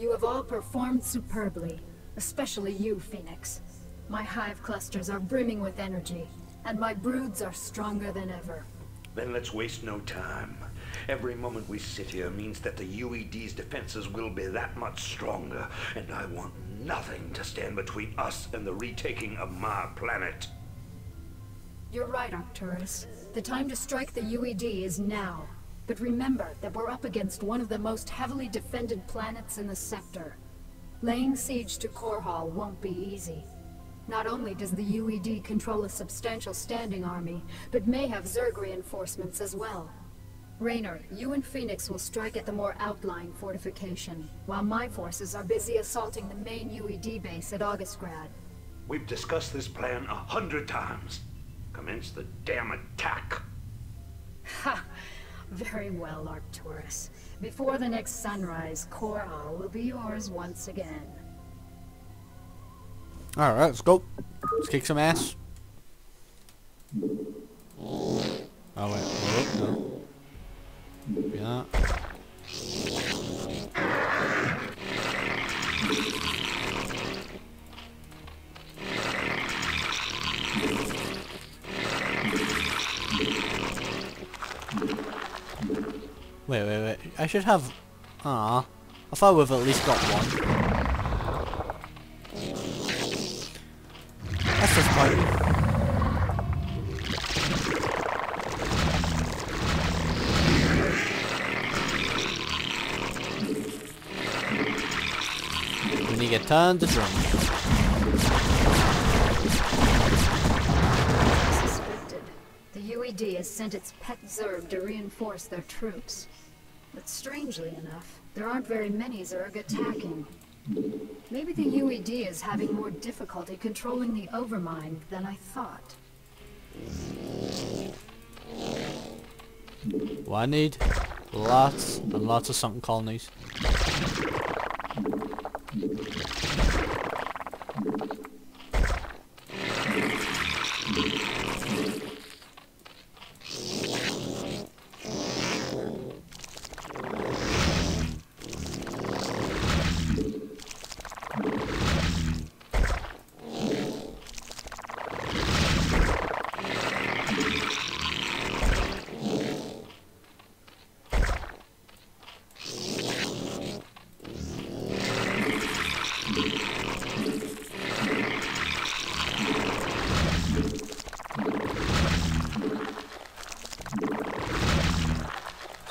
You have all performed superbly, especially you, Phoenix. My hive clusters are brimming with energy, and my broods are stronger than ever. Then let's waste no time. Every moment we sit here means that the UED's defenses will be that much stronger, and I want nothing to stand between us and the retaking of my planet. You're right, Arcturus. The time to strike the UED is now. But remember that we're up against one of the most heavily defended planets in the sector. Laying siege to Korhal won't be easy. Not only does the UED control a substantial standing army, but may have Zerg reinforcements as well. Raynor, you and Phoenix will strike at the more outlying fortification, while my forces are busy assaulting the main UED base at Augustgrad. We've discussed this plan a hundred times. Commence the damn attack. Ha! Very well, Arcturus. Before the next sunrise, Korhal will be yours once again. Alright, let's go. Let's kick some ass. Should have... Ah, I thought we've at least got one. That's disappointing. We need to get tons of drums. Suspected. The UED has sent its pet Zerg to reinforce their troops. Strangely enough, there aren't very many Zerg attacking. Maybe the UED is having more difficulty controlling the Overmind than I thought. What I need? Lots and lots of sunken colonies.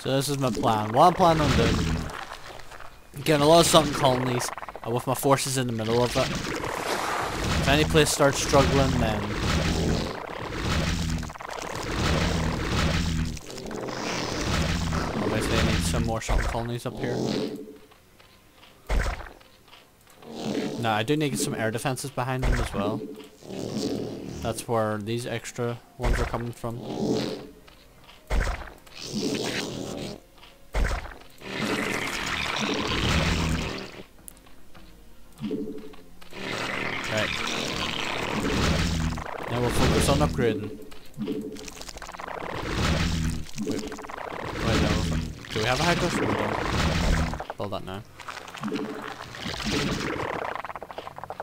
So this is my plan. What I'm planning on doing, getting a lot of sunken colonies, and with my forces in the middle of it. If any place starts struggling, then obviously I need some more sunken colonies up here. No, I do need some air defenses behind them as well. That's where these extra ones are coming from.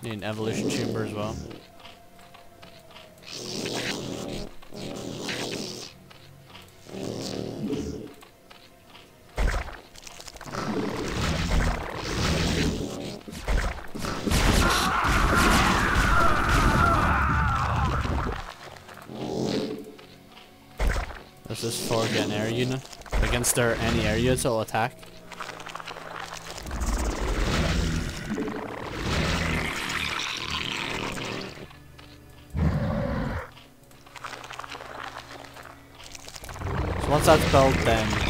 Need an evolution chamber as well. This is for air unit. Against their any air units it'll attack. That's built then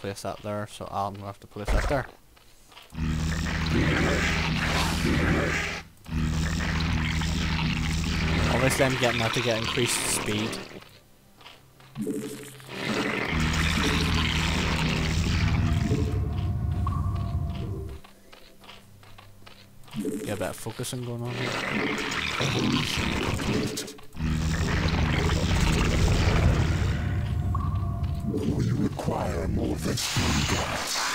place that there, so I'm gonna have to place that there. Obviously I'm getting that to get increased speed. Get a bit of focusing going on here. We require more gas.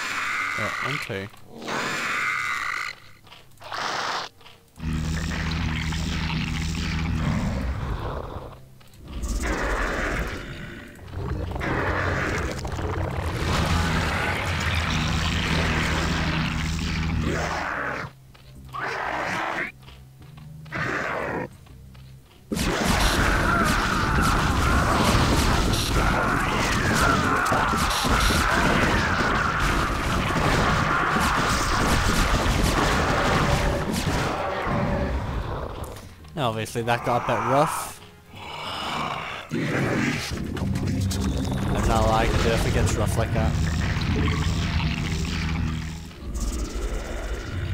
Yeah, one, obviously that got a bit rough. There's not if it gets rough like that.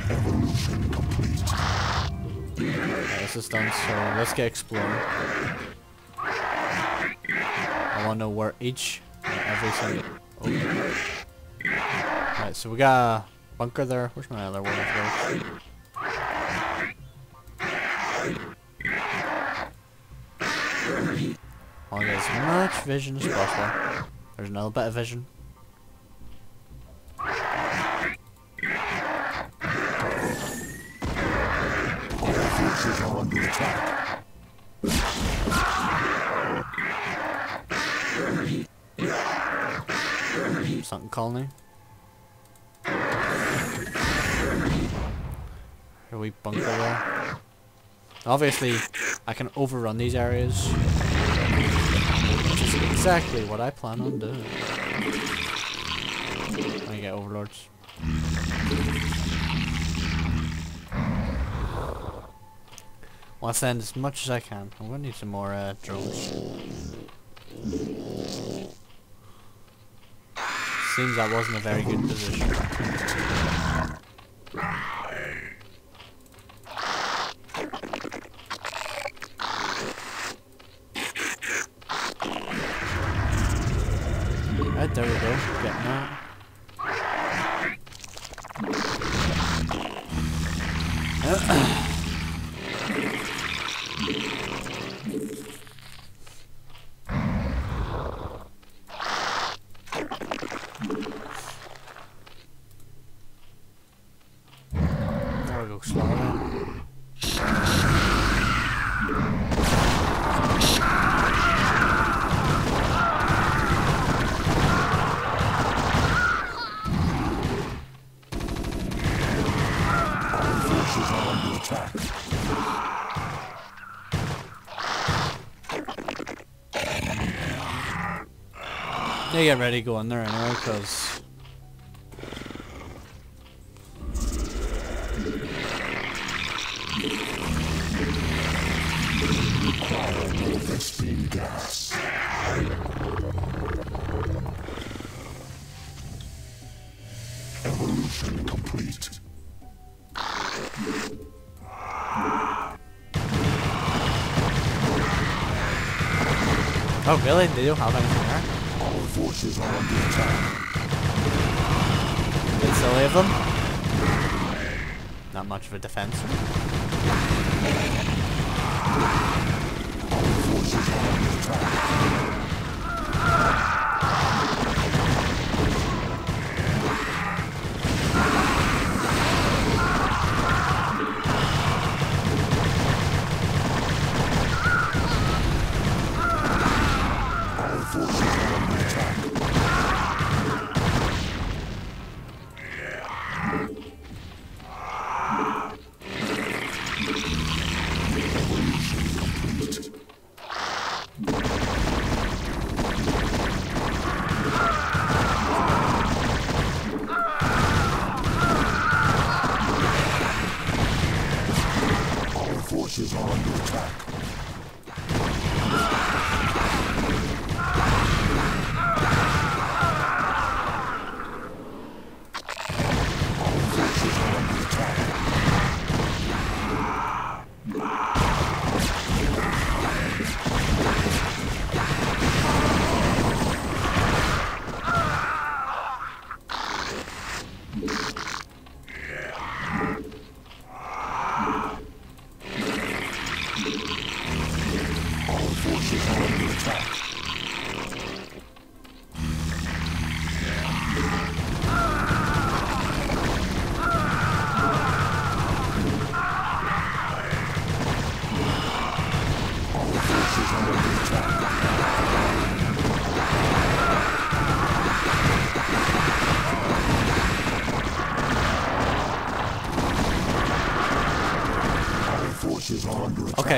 Evolution. Yeah, this is done, so let's get exploring. I wanna know where each and every single oh. Right, so we got a bunker there. Where's my other one of those? To get as much vision as possible. There's another bit of vision. Are. Something colony. Here we bunker there. Obviously, I can overrun these areas. Which is exactly what I plan on doing. I get overlords. Well, send as much as I can. I'm gonna need some more uh, drones. Seems that wasn't a very good position. Yeah, get ready to go in there anyway, because. Evolution complete. oh really? They don't have anything Of them. Not much of a defense. Forces attack.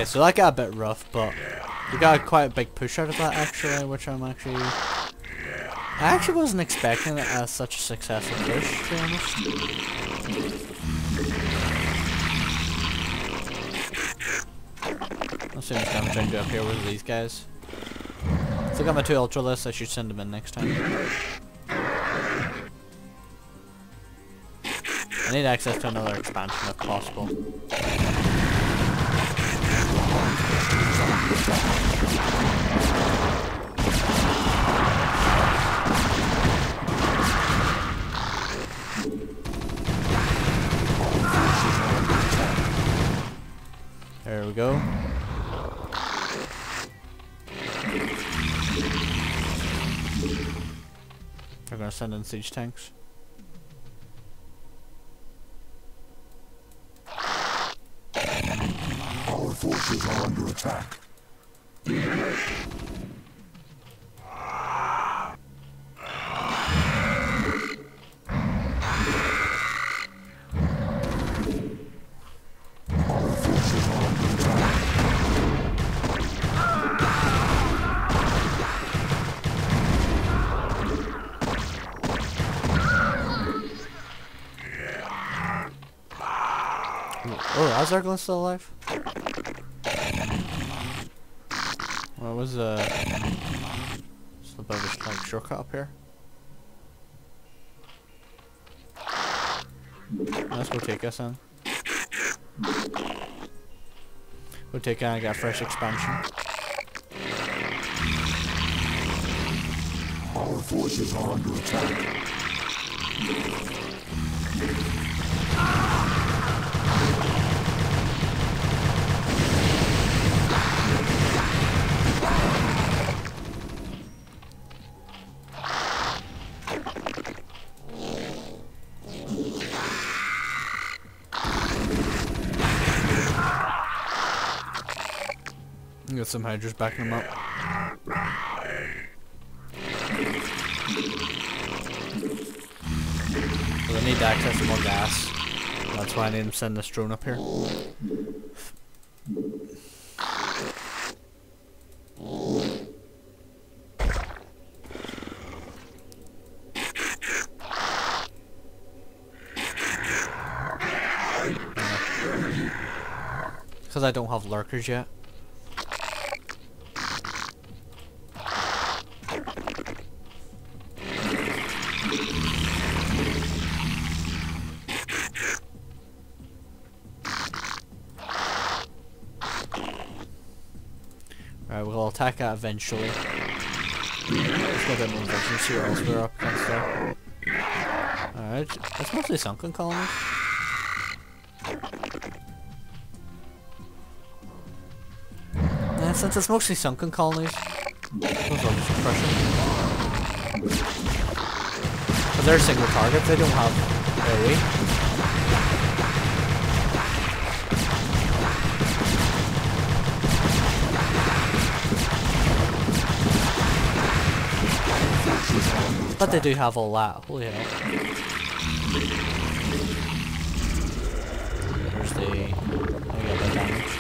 Okay, so that got a bit rough, but we got quite a big push out of that actually, which I'm actually... I actually wasn't expecting it as such a successful push, to be honest. Let's see how much damage I can do up here with these guys. If I got my two ultralisks, I should send them in next time. I need access to another expansion if possible. There we go. They're gonna send in siege tanks. Our forces are under attack. Our forces are under attack. Is Argolin still alive? What was uh just a bit of like shortcut up here? Let's go take us in. We'll take in and get a fresh expansion. Our forces are under attack. Some hydras backing them up. They need to access more gas. That's why I need to send this drone up here. Uh, because I don't have lurkers yet. That eventually. Let's a see what else we're up against there. Alright, it's mostly sunken colonies. And since it's mostly sunken colonies. Because they're single targets, they don't have AoE. But they do have all that. Holy hell. Where's the... Oh yeah, the damage.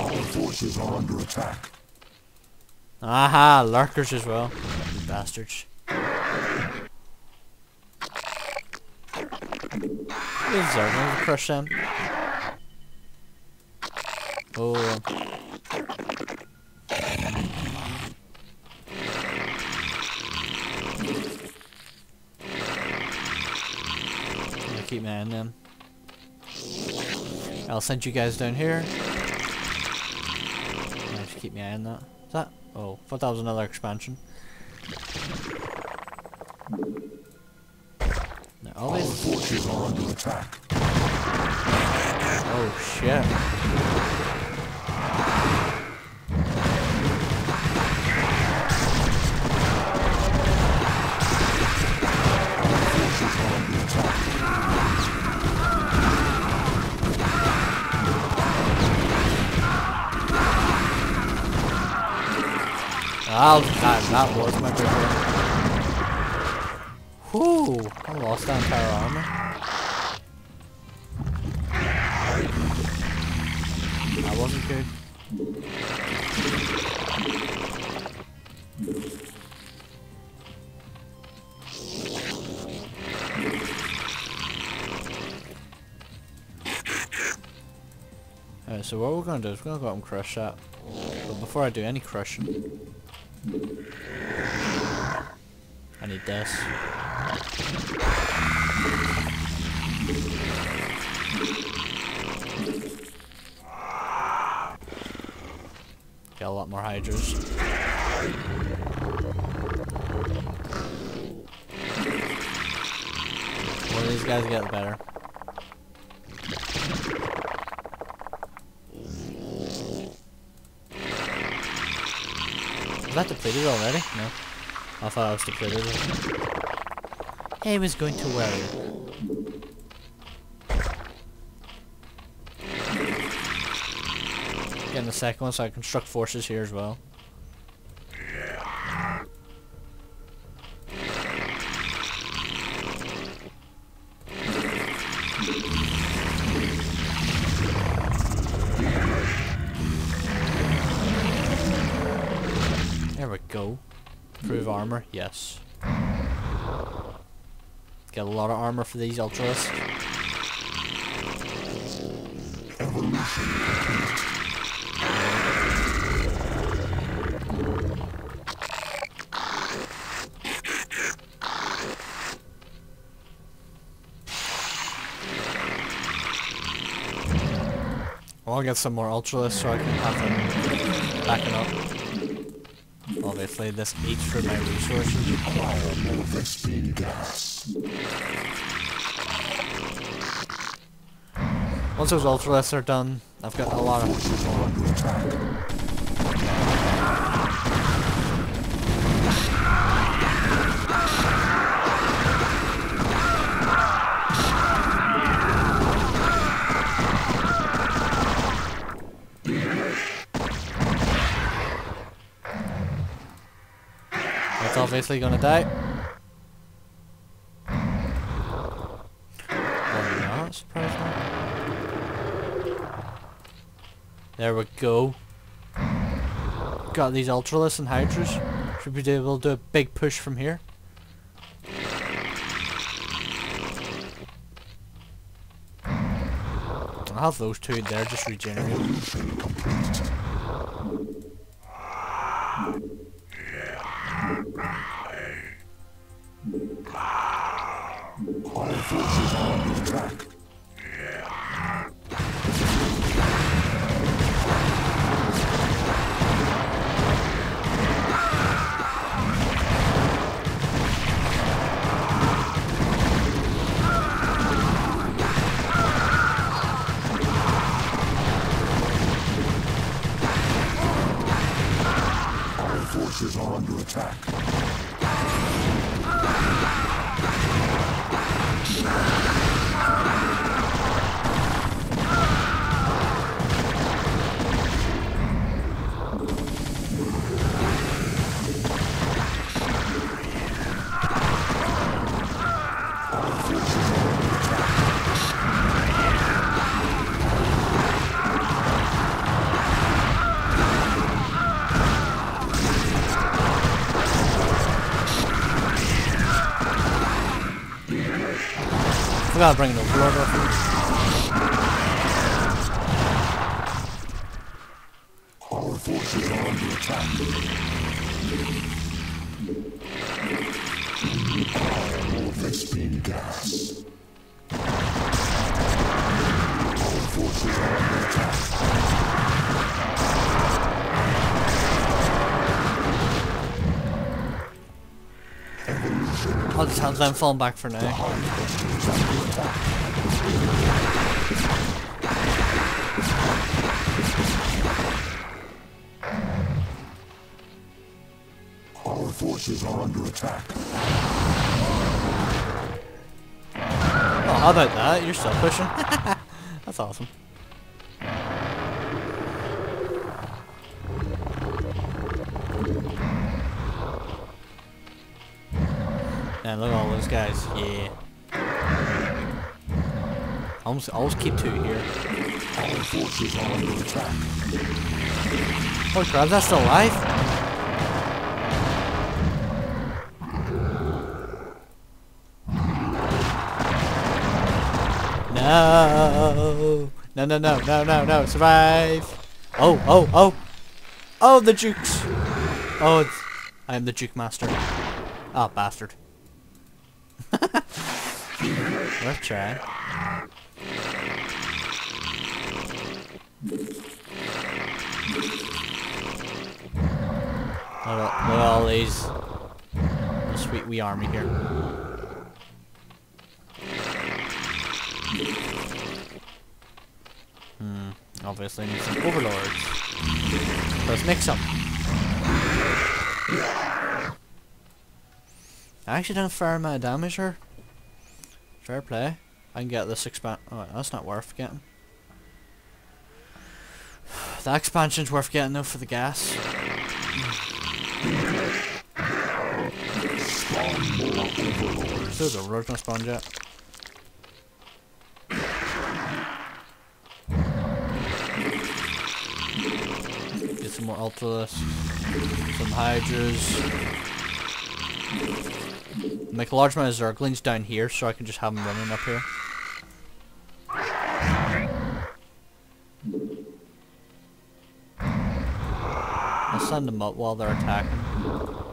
Our forces are under attack. Aha, lurkers as well. You bastards. Is there going to crush them? Oh. I'm gonna keep my eye on them. I'll send you guys down here. I have to keep my eye on that. Is that? Oh, thought that was another expansion. No, all these. are under attack. Oh shit. Oh, God, that was my big one. Whoo! I lost that entire armor. That wasn't good. Alright, so what we're gonna do is we're gonna go out and crush that. But before I do any crushing, I need this. Got a lot more hydras. These guys get better. Was that depleted already? No. I thought I was depleted. I was going to worry. Getting the second one so I construct forces here as well. Armor, yes. Get a lot of armor for these ultras. I'll get some more ultras so I can have them backing up. Obviously, this eats for my resources. Once those ultralisks are done, I've got a lot of. Obviously gonna die. There we go. Got these ultralisks and hydras. Should be able to do a big push from here. I'll have those two there just regenerate. back. Forgot to bring the blood up. I'll just have them falling back for now. Our forces are under attack. Oh, how about that? You're still pushing. That's awesome. And look at all those guys. Yeah. I almost, always keep two here. Oh crap, that's still alive? No! No, no, no, no, no, no, survive! Oh, oh, oh! Oh, the jukes! Oh, I am the juke master. Ah, bastard. Trying. Look at, look at all these the sweet wee army here. Hmm, obviously need some overlords. Let's mix them. I actually done a fair amount of damage here. Fair play. I can get this expand. Oh, that's not worth getting. The expansion's worth getting though for the gas. Still the not spawned yet. Get some more ultras, some hydras. Make a large amount of zerglings down here so I can just have them running up here. I'll send them up while they're attacking.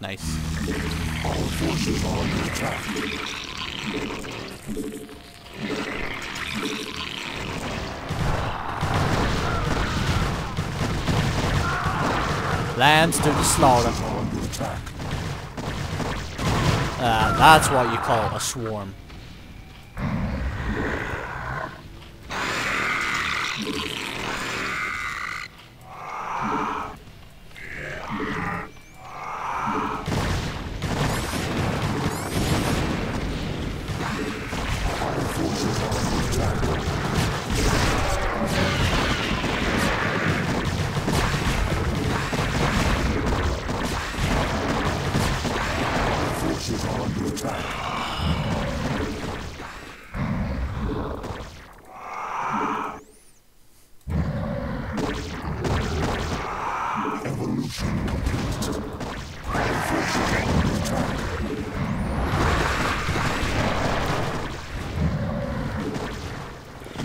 Nice. Our forces are under attack. Lands to the slaughter. Attack. Uh, that's what you call a swarm.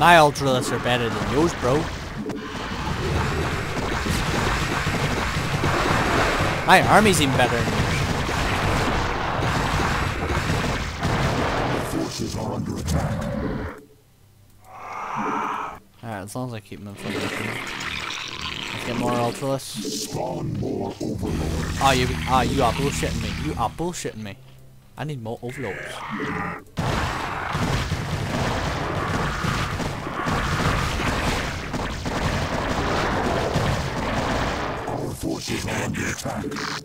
My ultralisks are better than yours, bro. My army's even better than yours. Our forces are under attack. Alright, as long as I keep them in formation. Let's get more ultralisks. Spawn more overlords. Ah, you, ah, you are bullshitting me. You are bullshitting me. I need more overlords. Thank you.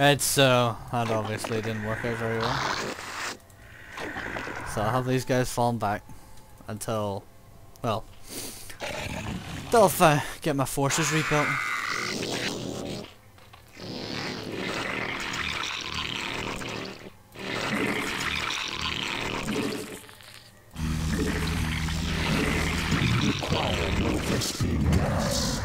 Right, uh, so that obviously didn't work out very well. So I'll have these guys falling back until, well, if I get my forces rebuilt. Require no Vespene gas.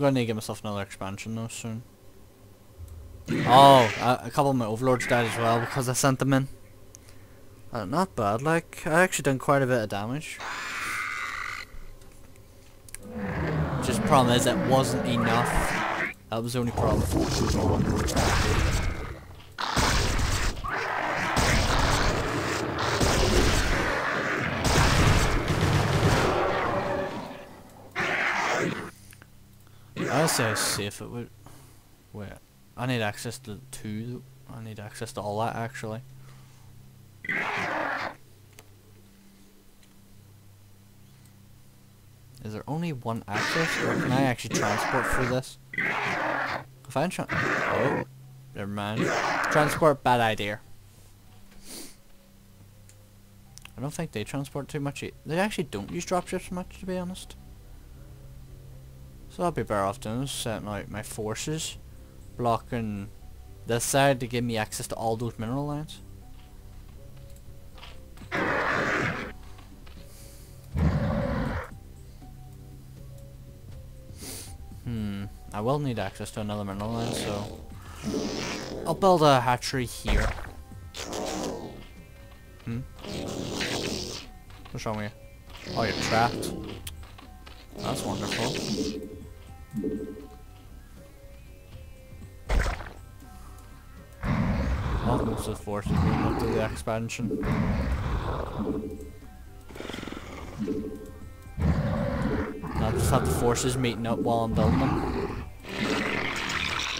To get myself another expansion though soon. Oh, a, a couple of my overlords died as well because I sent them in. Uh, not bad, like, I actually done quite a bit of damage. Just problem is it wasn't enough. That was the only problem. See if it would. Wait, I need access to two. I need access to all that actually. Is there only one access, or can I actually transport through this? If I oh, never mind. Transport, bad idea. I don't think they transport too much. e- They actually don't use dropships much, to be honest. So I'll be better off doing setting out my forces, blocking this side to give me access to all those mineral lines. Hmm, I will need access to another mineral line, so I'll build a hatchery here. Hmm? What's wrong with you? Oh, you're trapped. That's wonderful. Oh, most of the forces moving up to the expansion. I'll just have the forces meeting up while I'm building them.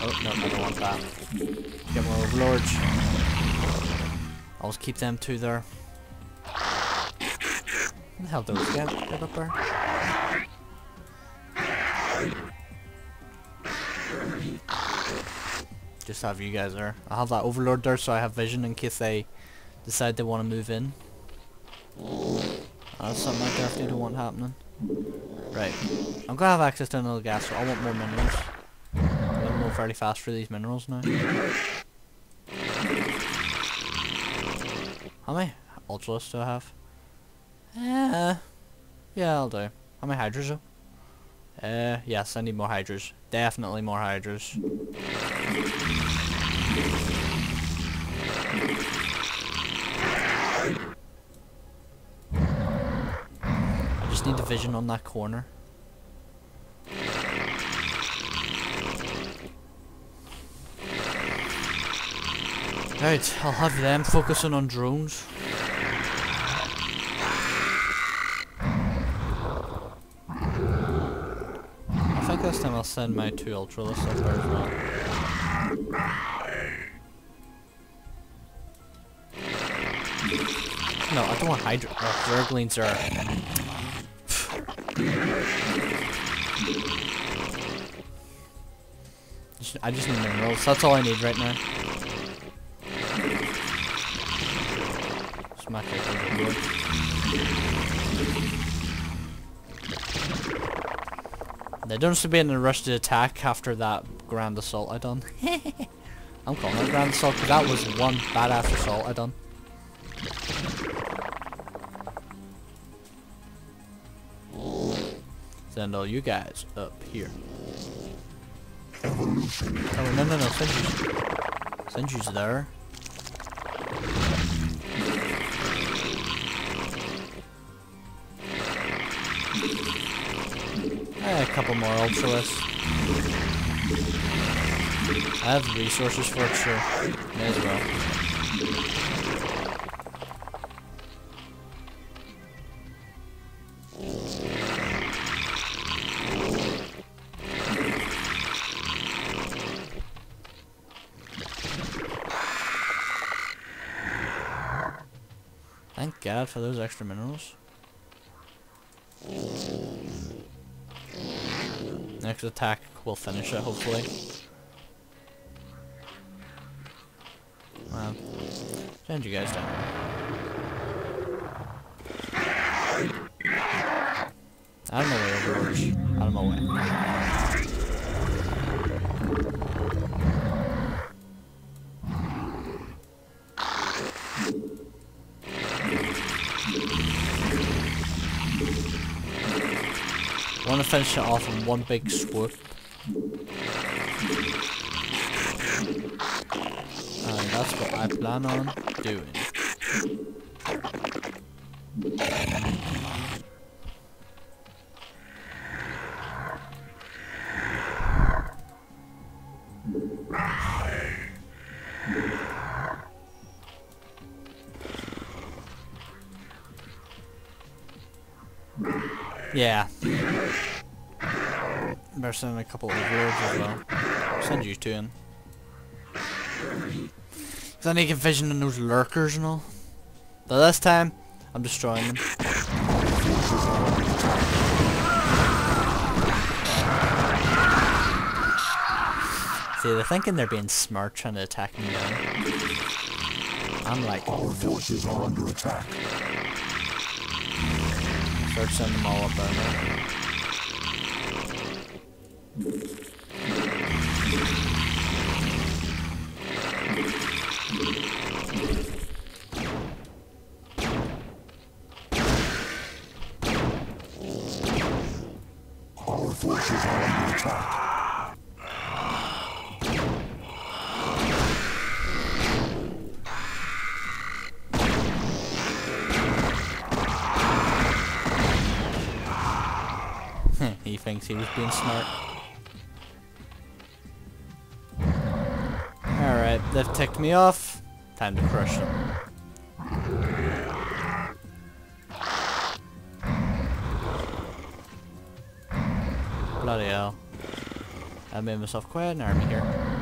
Oh, no, I don't want that. Get more overlords. I'll just keep them two there. Where the hell those get, get up there? Just have you guys there. I'll have that overlord there so I have vision in case they decide they want to move in. That's something I definitely don't want happening. Right. I'm gonna have access to another gas, so I want more minerals. I'm gonna go fairly fast for these minerals now. How many ultralisks do I have? Uh, yeah, I'll do. How many hydras though? Uh, yes, I need more hydras. Definitely more hydras. I just need a vision on that corner. Right, I'll have them focusing on drones. I think this time I'll send my two ultralisks up there as well. No, I don't want Hydra. Oh, Zerglings are. I just need minerals. That's all I need right now. They don't seem to be in a rush to attack after that grand assault I done. I'm calling it grand assault because that was one badass assault I done. Send all you guys up here. Oh no no no, Senju's Senju's there. Eh, a couple more ultralisks. I have resources for it, sure. May as well. Thank God for those extra minerals. Next attack will finish it, hopefully. Send you guys down. Out of my way, Overwatch. Out of my way. want to finish it off in one big swoop. And that's what I plan on doing. Yeah. Better send a couple of overlords as well. Send you two in. Then you can vision in those lurkers and all. But this time, I'm destroying them. See, they're thinking they're being smart trying to attack me now. I'm like, Our forces are under attack. start sending them all up there thinks he was being smart. Alright, they've ticked me off. Time to crush them. Bloody hell. I made myself quite an army here.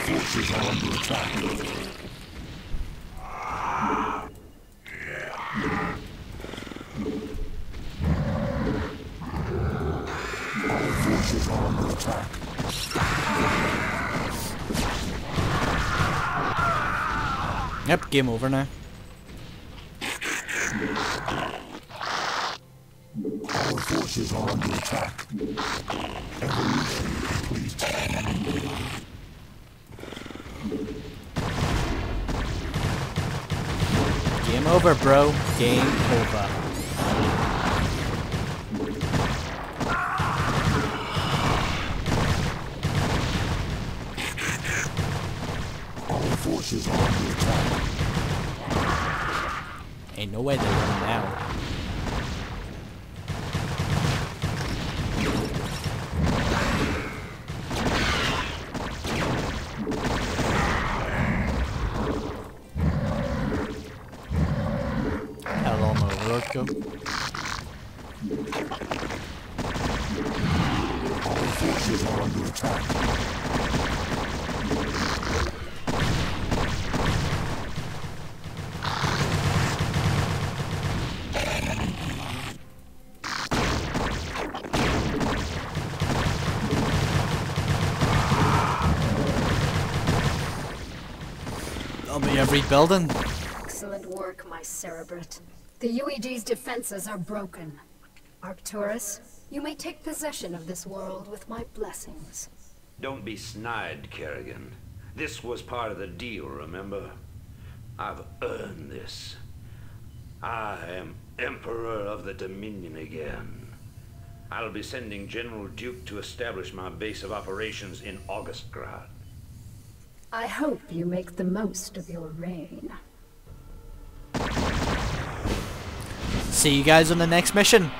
Forces are under attack. Yep, game over now. Over, bro. Game over. Overlord go. Our forces are under attack. Building. Excellent work, my Cerebrate. The UED's defenses are broken. Arcturus, you may take possession of this world with my blessings. Don't be snide, Kerrigan. This was part of the deal, remember? I've earned this. I am Emperor of the Dominion again. I'll be sending General Duke to establish my base of operations in Augustgrad. I hope you make the most of your reign. See you guys on the next mission.